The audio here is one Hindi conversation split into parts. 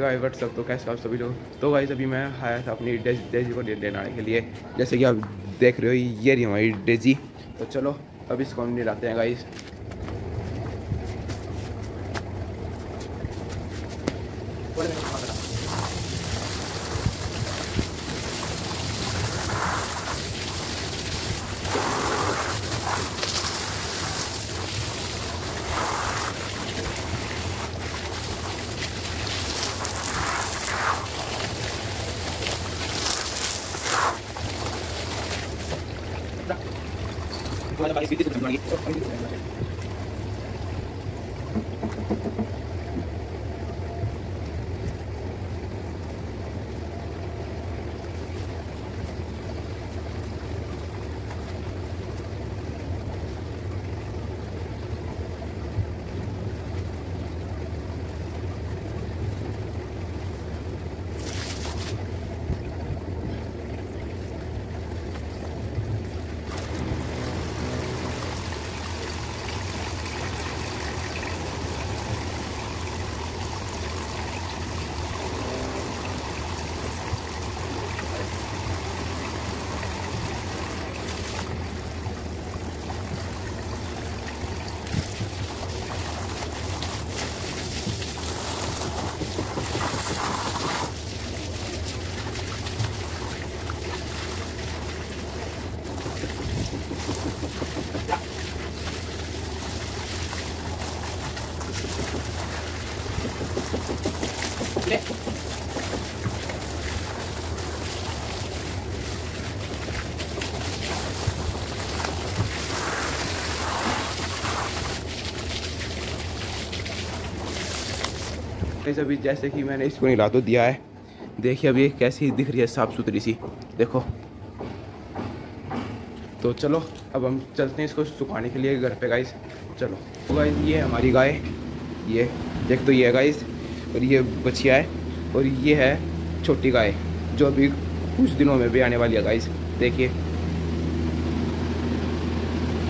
गाइस व्हाट्सअप तो कैसे आप सभी लोग? तो गाइस अभी मैं आया था अपनी डेजी को लेने के लिए। जैसे कि आप देख रहे हो, ये रही हमारी डेजी तो चलो, अब इसको हम लाते हैं guys Kalau ada balik bibit, kita lagi. Guys, अभी जैसे कि मैंने इसको निला तो दिया है। देखिए अभी कैसी दिख रही है साफ़ सुथरी सी। देखो। तो चलो, अब हम चलते हैं इसको सुखाने के लिए घर पे, गाइस। चलो। तो गाइस, ये हमारी गाय। ये देख तो ये गाइस। और ये बछिया है और ये है छोटी गाय जो अभी कुछ दिनों में भी आने वाली है गाइस देखिए।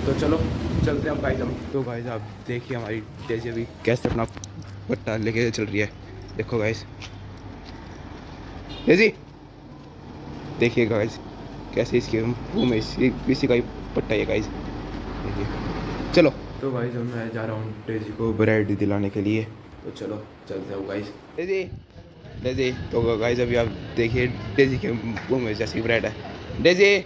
तो चलो चलते हैं हम गाइस हम तो गाइस आप देखिए हमारी जैसे अभी कैसे अपना पट्टा लेके चल रही है। देखो गाइस जी देखिए गाइस कैसे इसके मुँह में इसी किसी का ही पट्टा है गाइस देखिए। चलो। तो गाइस मैं जा रहा हूँ डेजी को ब्रेड दिलाने के लिए। तो चलो चलते हो गाइस डेजी डेजी तो गाइस अभी आप देखिए डेजी के मुँह में जैसी ब्रेड है। डेजी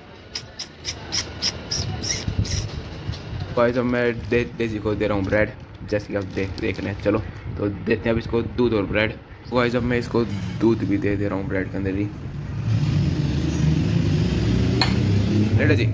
गाइस अब मैं डे, डेजी को दे रहा हूँ ब्रेड जैसे कि आप देख देख रहे हैं। चलो तो देते हैं अब इसको दूध और ब्रेड गाइस अब मैं इसको दूध भी दे दे रहा हूँ ब्रेड के अंदर ही। रेडा जी